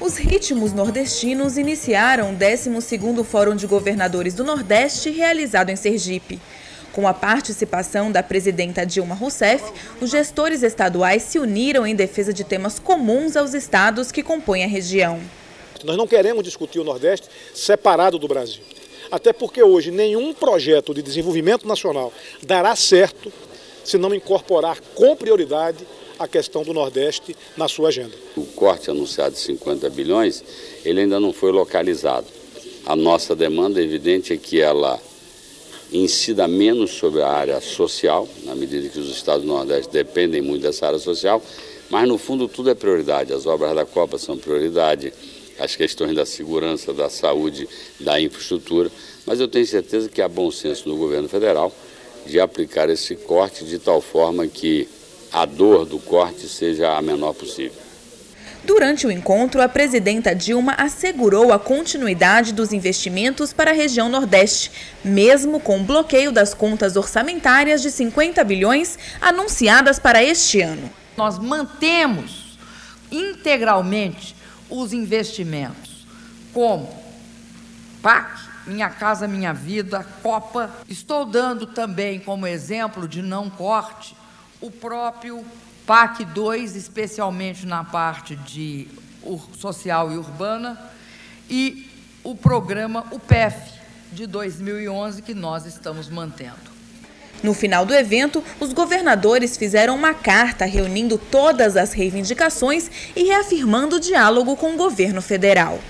Os ritmos nordestinos iniciaram o 12º Fórum de Governadores do Nordeste, realizado em Sergipe. Com a participação da presidenta Dilma Rousseff, os gestores estaduais se uniram em defesa de temas comuns aos estados que compõem a região. Nós não queremos discutir o Nordeste separado do Brasil. Até porque hoje nenhum projeto de desenvolvimento nacional dará certo se não incorporar com prioridade a questão do Nordeste na sua agenda. O corte anunciado de 50 bilhões, ele ainda não foi localizado. A nossa demanda, evidente, é que ela incida menos sobre a área social, na medida que os estados do Nordeste dependem muito dessa área social, mas no fundo tudo é prioridade. As obras da Copa são prioridade, as questões da segurança, da saúde, da infraestrutura, mas eu tenho certeza que há bom senso no governo federal de aplicar esse corte de tal forma que a dor do corte seja a menor possível. Durante o encontro, a presidenta Dilma assegurou a continuidade dos investimentos para a região Nordeste, mesmo com o bloqueio das contas orçamentárias de 50 bilhões anunciadas para este ano. Nós mantemos integralmente os investimentos, como PAC, Minha Casa Minha Vida, Copa. Estou dando também como exemplo de não corte o próprio PAC 2, especialmente na parte de social e urbana, e o programa UPEF de 2011 que nós estamos mantendo. No final do evento, os governadores fizeram uma carta reunindo todas as reivindicações e reafirmando o diálogo com o governo federal.